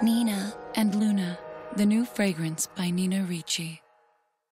Nina and Luna, the new fragrance by Nina Ricci.